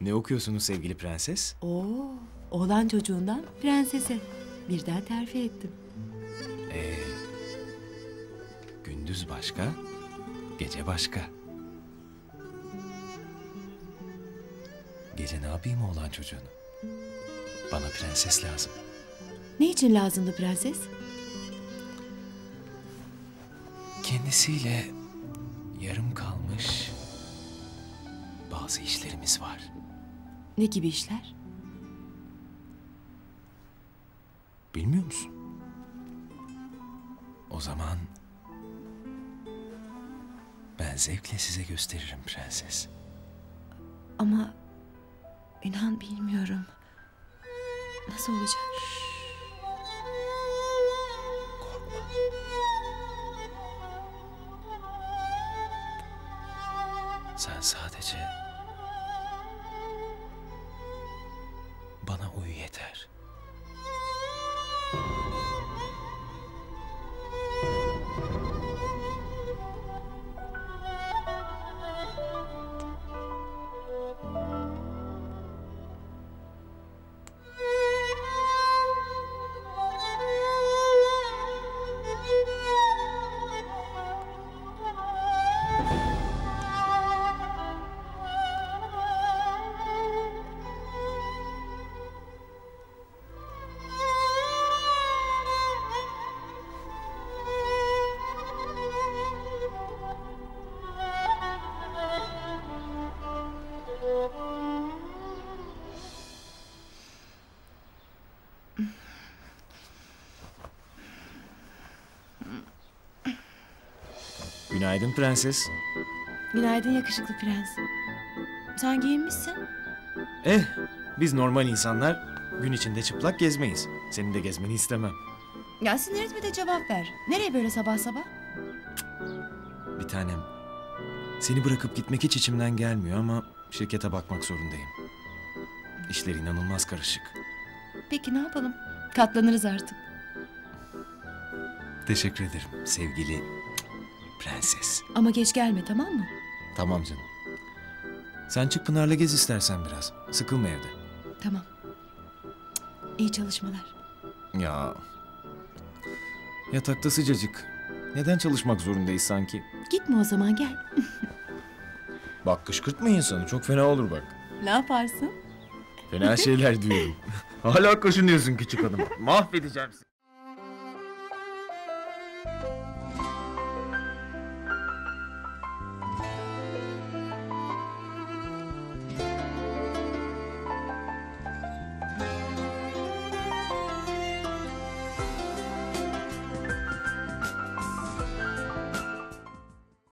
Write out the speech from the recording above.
Ne okuyorsunuz sevgili prenses? Oo, oğlan çocuğundan prensese. Birden terfi ettim. Ee, gündüz başka, gece başka. Gece ne yapayım oğlan çocuğunu? Bana prenses lazım. Ne için lazımdı prenses? Kendisiyle yarım kalmış bazı işlerimiz var. Ne gibi işler? Bilmiyor musun? O zaman ben zevkle size gösteririm prenses. Ama inan bilmiyorum. Nasıl olacak? Sen sadece bana uyu yeter. Günaydın prenses. Günaydın yakışıklı prens. Sen giyinmişsin. Eh, biz normal insanlar gün içinde çıplak gezmeyiz. Senin de gezmeni istemem. Ya sinir etme de cevap ver. Nereye böyle sabah sabah? Bir tanem. Seni bırakıp gitmek hiç içimden gelmiyor ama şirkete bakmak zorundayım. İşler inanılmaz karışık. Peki ne yapalım? Katlanırız artık. Teşekkür ederim sevgili prenses. Ama geç gelme tamam mı? Tamam canım. Sen çık Pınar'la gez istersen biraz. Sıkılma evde. Tamam. İyi çalışmalar. Ya. Yatakta sıcacık. Neden çalışmak zorundayız sanki? Gitme o zaman gel. Bak kışkırtma insanı. Çok fena olur bak. Ne yaparsın? Fena şeyler diyorum. Hala kaşınıyorsun küçük hanım. Mahvedeceğim seni.